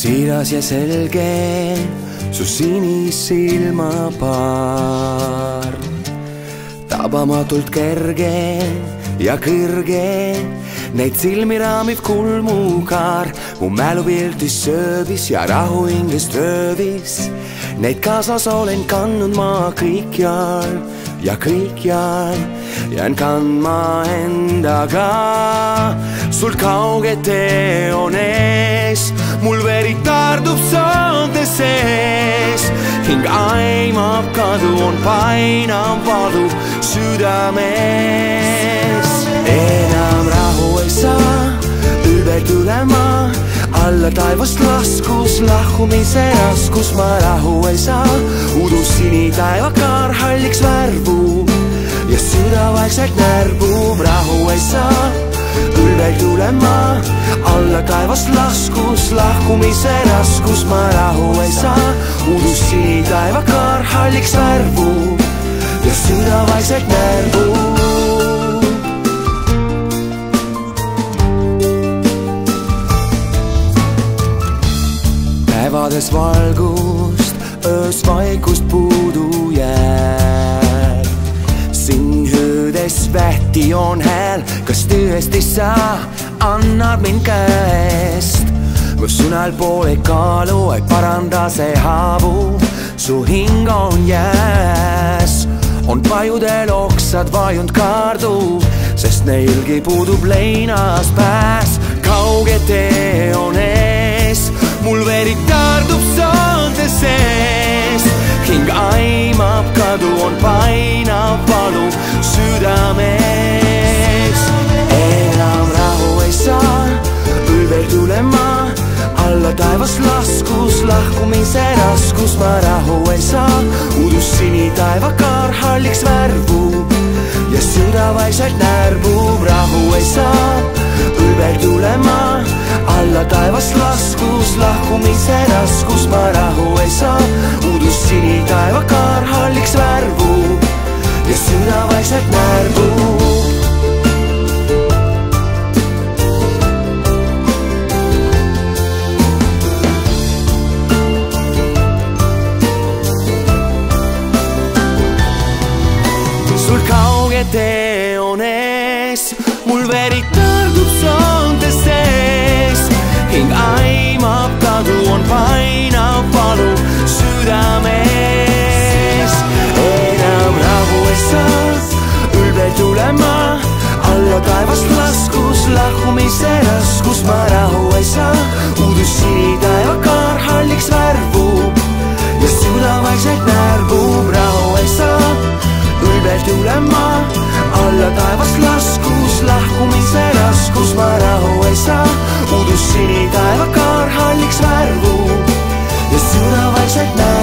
siiras ja selge su sinisilmapaar. tabamatult kerge ja kõrge, neid silmi raamib kulmukaar. mu mälupildis sööbis ja rahuhinges röövis, neid kaasas olen kandnud ma kõikjal ja kõikjal jään kandma endaga. sul kaugete on ees, mul veri tardub soonte sees. hing aimab kadu, on painav valu südames. enam rahu ei saa, ümber tulema alla taevast laskus lahkumise raskus, ma rahu ei saa. udus sinitaevakaar halliks tulema alla taevast laskus lahkumise raskus, ma rahu ei saa. udus sinitaevakaar halliks värvub ja süda vaikselt närbub. päevades valgust, öös vaikust puudu jääb. siin hüüdes vähti on hääl, kas tõesti sa annad mind käest? mu sõnal pole kaalu, ei paranda see haavu, su hing on jääs. on pajudel oksad vajunud kaardu, sest neilgi puudub leinas pääs. Alla taevast laskus, lahkumise raskus, ma rahu ei saa. udus sinitaevakaar halliks värvub ja süda vaikselt närbub, rahu ei saa, ülbel tulema alla taevast laskus, lahkumise raskus, ma rahu ei saa. udus sinitaevakaar kauge tee on ees, mul veri tõrdub soonte sees. hing aimab kadu, on painav valu südames. enam rahu ei saa, ülbel tulema, alla taevast laskus, lahkumise raskus, ma taevast laskus, lahkumise raskus, ma rahu ei saa. udus sinitaevakaar halliks värvub ja süda vaikselt närbub.